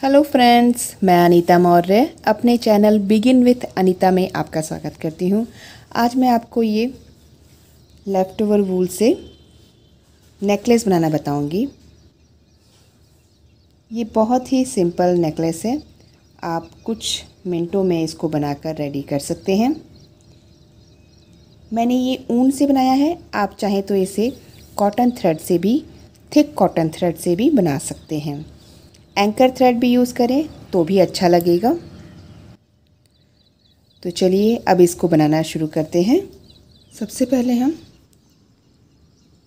Hello friends मैं अनीता मौर्य, अपने channel begin with Anita में आपका स्वागत करती हूँ। आज मैं आपको ये लेफ़्ट ओवर वूल से नेकलेस बनाना बताऊँगी। ये बहुत ही सिंपल नेकलेस है। आप कुछ मिनटों में इसको बनाकर रेडी कर सकते हैं। मैंने ये ऊन से बनाया है। आप चाहें तो इसे कॉटन थ्रेड से भी थिक कॉटन थ्रेड से भी बना सकते हैं। एंकर थ्रेड भी यूज़ करें तो भी अच्छा लगेगा। तो चलिए अब इसको बनाना शुरू करते हैं। सबसे पहले हम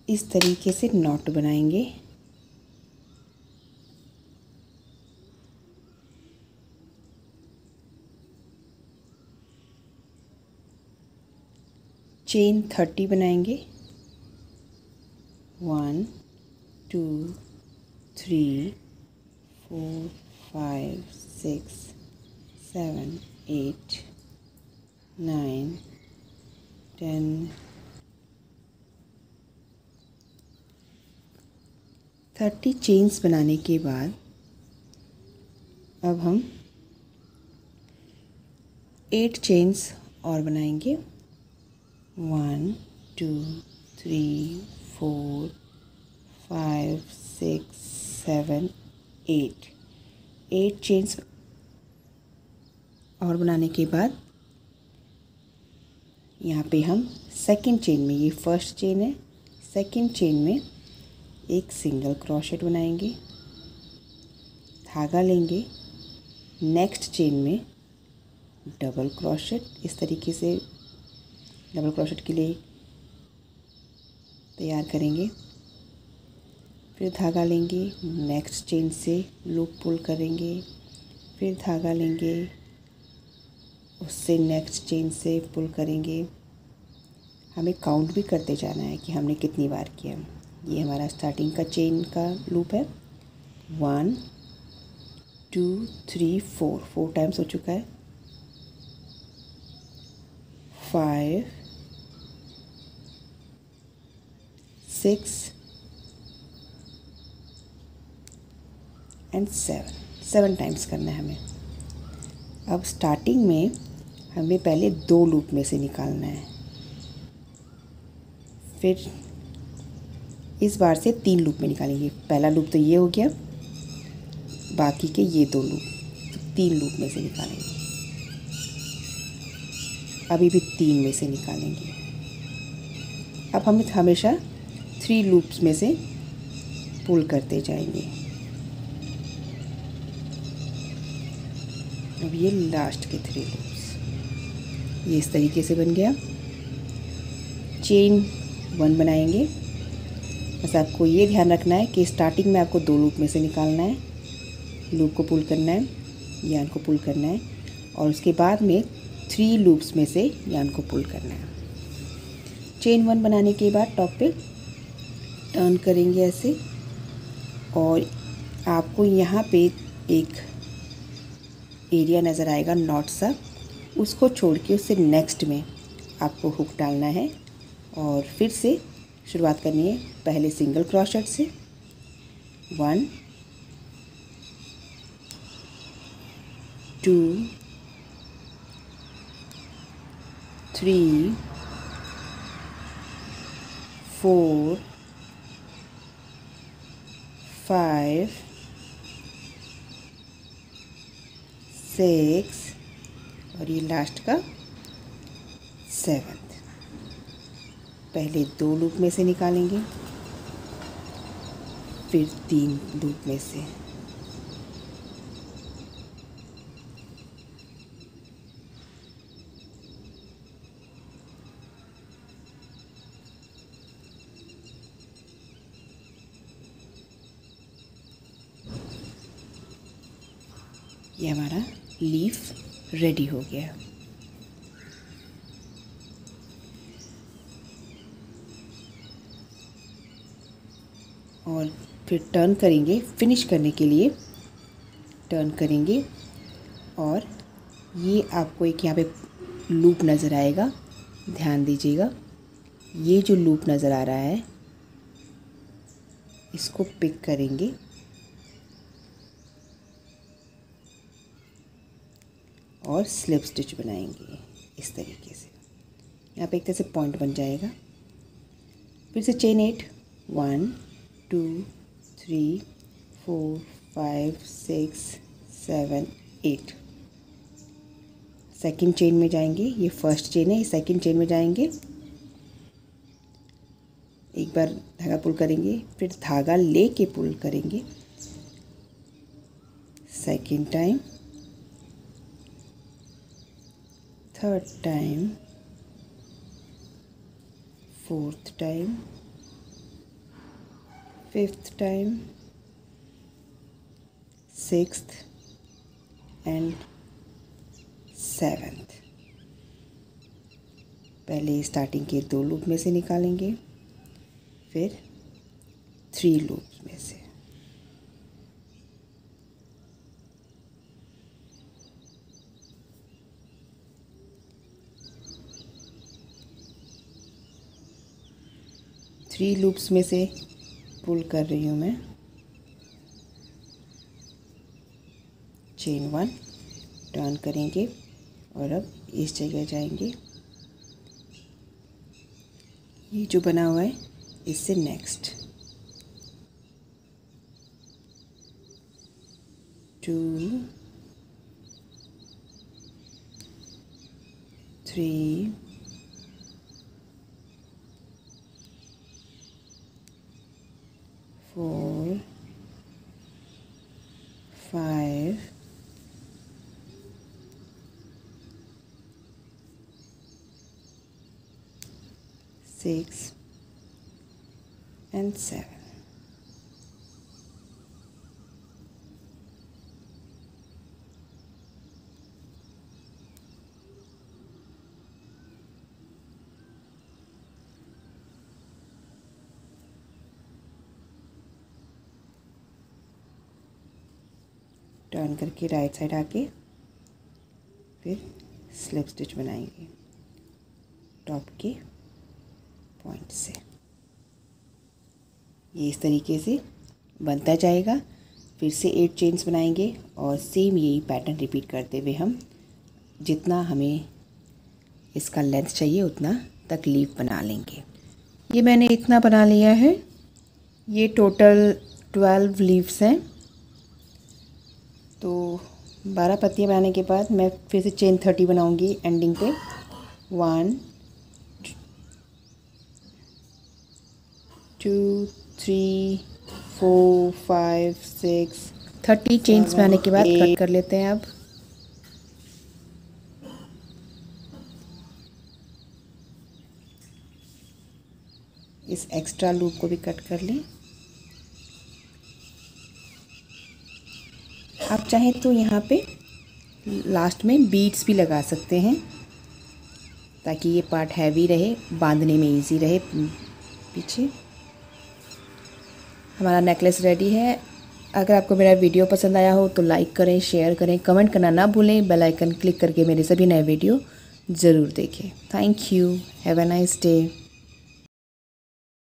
इस तरीके से नॉट बनाएँगे। चेन थर्टी बनाएँगे। One, two, three four five six seven eight nine ten thirty chains बनाने के बाद, अब हम एट चेन्स और बनाएँगे. One two three four five six seven eight eight chains और बनाने के बाद यहाँ पे हम सेकंड चेन में, ये फ़र्स्ट चेन है सेकंड चेन में एक सिंगल क्रोशेट बनाएँगे, धागा लेंगे नेक्स्ट चेन में डबल क्रोशेट इस तरीके से डबल क्रोशेट के लिए तैयार करेंगे। फिर धागा लेंगे नेक्स्ट चेन से लूप पुल करेंगे, फिर धागा लेंगे, उससे नेक्स्ट चेन से पुल करेंगे। हमें काउंट भी करते जाना है कि हमने कितनी बार किया। ये हमारा स्टार्टिंग का चेन का लूप है। One two three four four times हो चुका है। Five six and seven seven times करना है हमें। अब स्टार्टिंग में हमें पहले दो लूप में से निकालना है। फिर इस बार से तीन लूप में निकालेंगे। पहला लूप तो ये हो गया, बाकी के ये दो लूप तो तीन लूप में से निकालेंगे। अभी भी तीन में से निकालेंगे। अब हम हमेशा थ्री लूप्स में से पुल करते जाएँगे। अब ये लास्ट के थ्री लूप्स ये इस तरीके से बन गया। चेन वन बनाएँगे। बस आपको ये ध्यान रखना है कि स्टार्टिंग में आपको दो लूप में से निकालना है। लूप को पुल करना है यान को पुल करना है और उसके बाद में थ्री लूप्स में से यान को पुल करना है। चेन वन बनाने के बाद टॉप पे टर्न करेंगे ऐसे और आपको यहाँ पे एक एरिया नज़र आएगा नॉट सा उसको छोड़ के उससे नेक्स्ट में आपको हुक डालना है। और फिर से शुरुआत करनी है पहले सिंगल क्रॉशट से। One two three four five six और ये लास्ट का सेवन्थ पहले दो लूप में से निकालेंगे, फिर तीन लूप में से। ये हमारा लीफ रेडी हो गया। और फिर टर्न करेंगे फिनिश करने के लिए। टर्न करेंगे और ये आपको एक यहाँ पे लूप नज़र आएगा। ध्यान दीजिएगा, ये जो लूप नज़र आ रहा है, इसको पिक करेंगे। और स्लिप स्टिच बनाएँगे इस तरीके से। यहाँ पे एक तरह से पॉइंट बन जाएगा। फिर से chain eight one two three four five six seven eight second chain में जाएँगे। ये फ़र्स्ट चेन है सेकंड चेन में जाएँगे। एक बार धागा पुल करेंगे, फिर धागा ले के पुल करेंगे। Second time third time fourth time fifth time sixth and seventh पहले स्टार्टिंग के दो लूप में से निकालेंगे, फिर थ्री लूप में से। थ्री लूप्स में से पुल कर रही हूँ मैं। चेन वन टर्न करेंगे और अब इस जगह जाएँगे। ये जो बना हुआ है, इससे next two three four five six and seven. Turn करके राइट साइड आके फिर स्लिप स्टिच बनाएँगे टॉप के पॉइंट से। ये इस तरीके से बनता जाएगा। फिर से एट चेन्स बनाएँगे और सेम यही पैटर्न रिपीट करते हुए हम जितना हमें इसका लेंथ चाहिए उतना तक लीव बना लेंगे। ये मैंने इतना बना लिया है। ये टोटल ट्वेल्व लीव्स हैं। तो बारह पत्तियाँ बनाने के बाद मैं फिर से चेन थर्टी बनाऊँगी एंडिंग पे। One two three four five six thirty chains बनाने के बाद कट कर लेते हैं अब इस एक्स्ट्रा लूप को भी कट कर लें। आप चाहें तो यहाँ पे लास्ट में बीड्स भी लगा सकते हैं ताकि ये पार्ट हैवी रहे बांधने में इजी रहे पीछे। हमारा नेकलेस रेडी है। अगर आपको मेरा वीडियो पसंद आया हो तो लाइक करें शेयर करें कमेंट करना ना भूलें। बेल आइकन क्लिक करके मेरे सभी नए वीडियो ज़रूर देखें। Thank you have a nice day